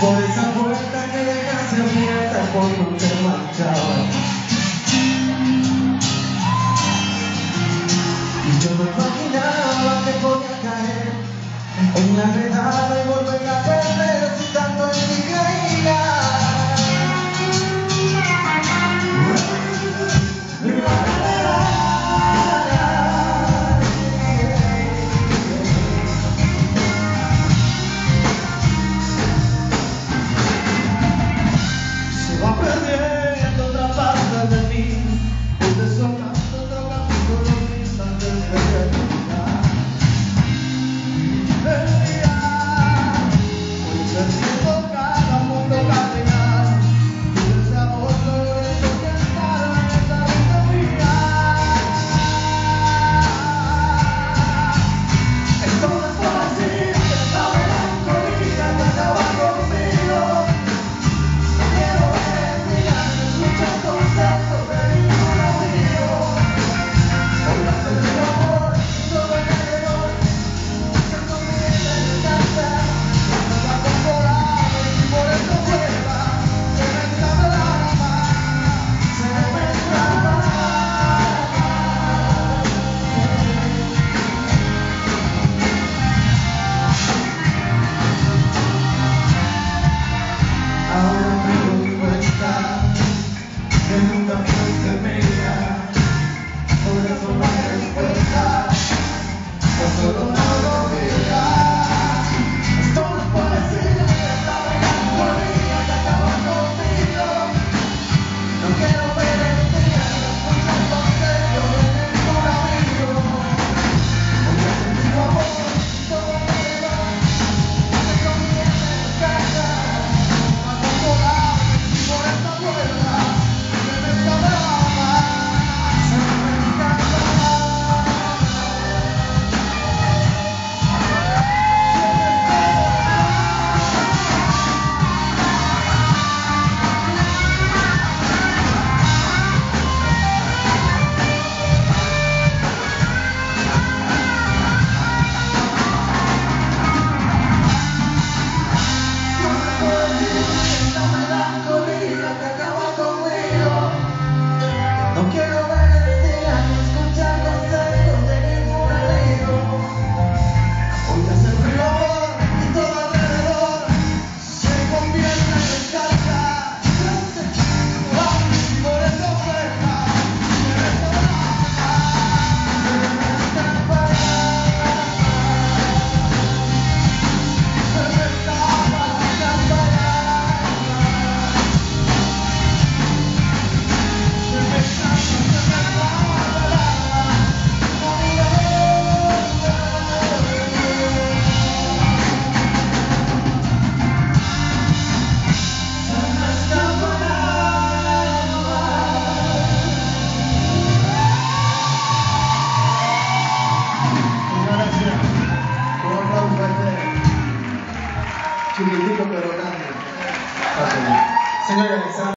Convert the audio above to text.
por esa puerta que dejaste abierta cuando te marchabas. Y yo no imaginaba que podía caer en la redada y volver a perder si tanto en ti creía. su bendito